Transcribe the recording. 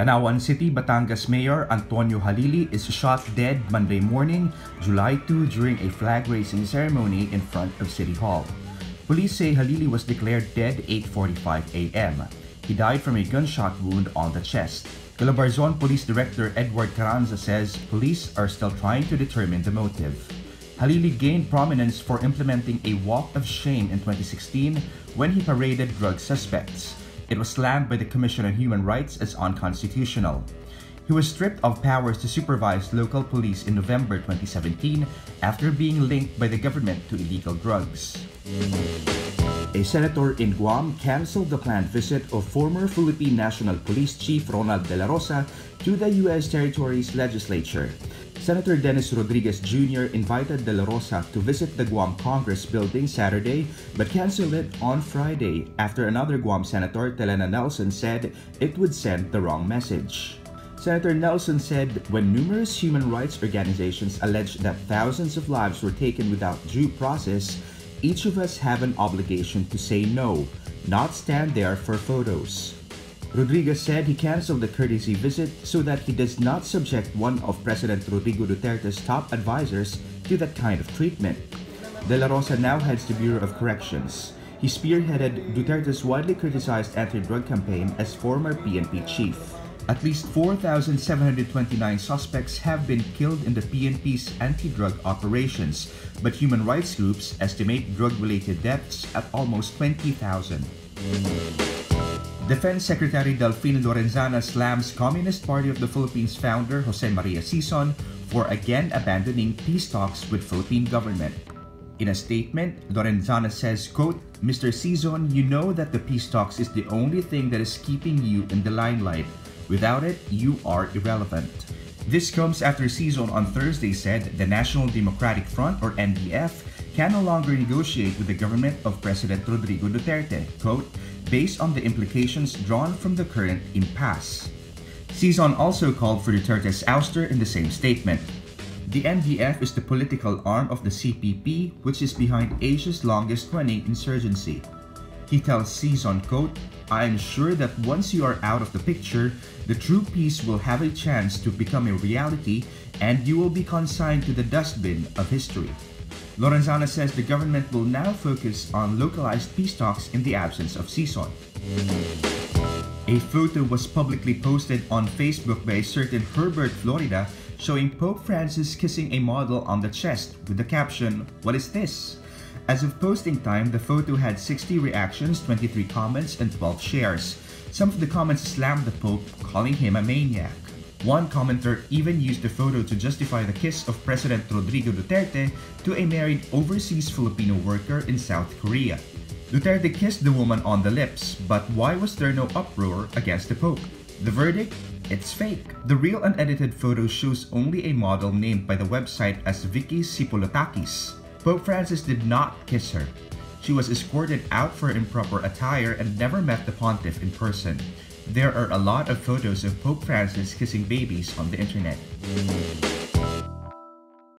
Tanauan City, Batangas Mayor Antonio Halili is shot dead Monday morning, July 2 during a flag raising ceremony in front of City Hall. Police say Halili was declared dead 8.45 a.m. He died from a gunshot wound on the chest. Calabarzon Police Director Edward Carranza says police are still trying to determine the motive. Halili gained prominence for implementing a walk of shame in 2016 when he paraded drug suspects. It was slammed by the Commission on Human Rights as unconstitutional. He was stripped of powers to supervise local police in November 2017 after being linked by the government to illegal drugs. A senator in Guam canceled the planned visit of former Philippine National Police Chief Ronald De La Rosa to the U.S. territory's legislature. Senator Dennis Rodriguez Jr. invited De La Rosa to visit the Guam Congress building Saturday but canceled it on Friday after another Guam senator, Telena Nelson, said it would send the wrong message. Senator Nelson said when numerous human rights organizations alleged that thousands of lives were taken without due process, each of us have an obligation to say no, not stand there for photos. Rodriguez said he canceled the courtesy visit so that he does not subject one of President Rodrigo Duterte's top advisors to that kind of treatment. De La Rosa now heads the Bureau of Corrections. He spearheaded Duterte's widely criticized anti-drug campaign as former PNP chief. At least 4,729 suspects have been killed in the PNP's anti-drug operations, but human rights groups estimate drug-related deaths at almost 20,000. Defense Secretary Delfin Lorenzana slams Communist Party of the Philippines founder Jose Maria Sison for again abandoning peace talks with Philippine government. In a statement, Lorenzana says, quote, Mr. Sison, you know that the peace talks is the only thing that is keeping you in the limelight. Without it, you are irrelevant. This comes after Sison on Thursday said the National Democratic Front, or NDF, can no longer negotiate with the government of President Rodrigo Duterte, quote, based on the implications drawn from the current impasse. Sison also called for Duterte's ouster in the same statement. The NDF is the political arm of the CPP, which is behind Asia's longest running insurgency. He tells Sison, quote, I am sure that once you are out of the picture, the true peace will have a chance to become a reality and you will be consigned to the dustbin of history. Lorenzana says the government will now focus on localized peace talks in the absence of Sison. A photo was publicly posted on Facebook by a certain Herbert Florida showing Pope Francis kissing a model on the chest with the caption, What is this? As of posting time, the photo had 60 reactions, 23 comments, and 12 shares. Some of the comments slammed the Pope, calling him a maniac. One commenter even used the photo to justify the kiss of President Rodrigo Duterte to a married overseas Filipino worker in South Korea. Duterte kissed the woman on the lips, but why was there no uproar against the Pope? The verdict? It's fake. The real unedited photo shows only a model named by the website as Vicky Xipolitakis. Pope Francis did not kiss her. She was escorted out for improper attire and never met the pontiff in person. There are a lot of photos of Pope Francis kissing babies on the internet.